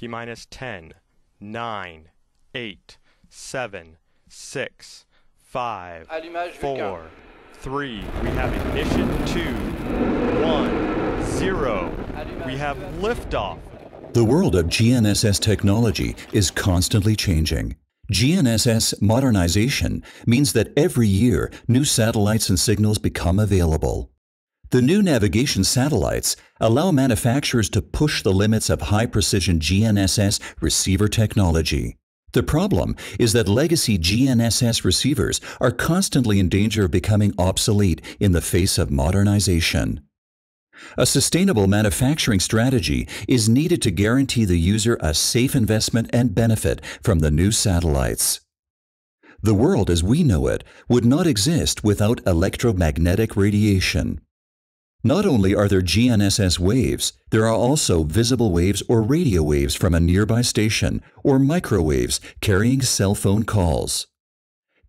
T minus 10, 9, 8, 7, 6, 5, Allumage 4, 3. We have ignition 2, 1, 0. We have liftoff. The world of GNSS technology is constantly changing. GNSS modernization means that every year new satellites and signals become available. The new navigation satellites allow manufacturers to push the limits of high precision GNSS receiver technology. The problem is that legacy GNSS receivers are constantly in danger of becoming obsolete in the face of modernization. A sustainable manufacturing strategy is needed to guarantee the user a safe investment and benefit from the new satellites. The world as we know it would not exist without electromagnetic radiation. Not only are there GNSS waves, there are also visible waves or radio waves from a nearby station or microwaves carrying cell phone calls.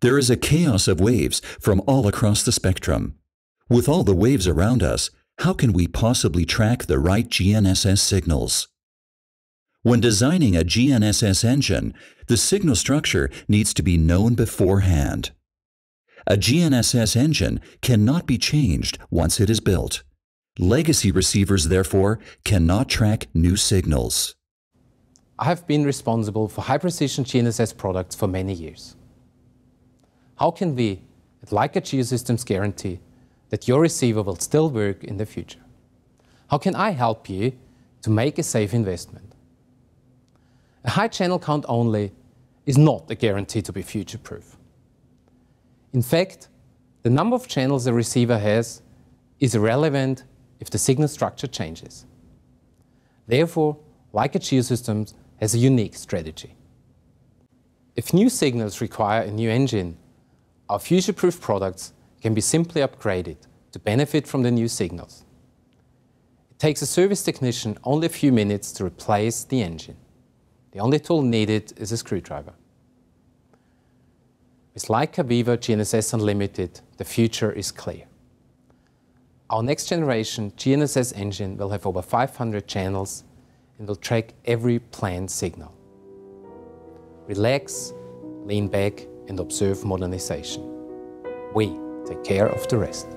There is a chaos of waves from all across the spectrum. With all the waves around us, how can we possibly track the right GNSS signals? When designing a GNSS engine, the signal structure needs to be known beforehand. A GNSS engine cannot be changed once it is built. Legacy receivers, therefore, cannot track new signals. I have been responsible for high-precision GNSS products for many years. How can we, at Leica Geosystems, guarantee that your receiver will still work in the future? How can I help you to make a safe investment? A high channel count only is not a guarantee to be future-proof. In fact, the number of channels a receiver has is irrelevant if the signal structure changes. Therefore, Leica Geosystems has a unique strategy. If new signals require a new engine, our future-proof products can be simply upgraded to benefit from the new signals. It takes a service technician only a few minutes to replace the engine. The only tool needed is a screwdriver. With Leica Viva GNSS Unlimited, the future is clear. Our next generation GNSS engine will have over 500 channels and will track every planned signal. Relax, lean back and observe modernization. We take care of the rest.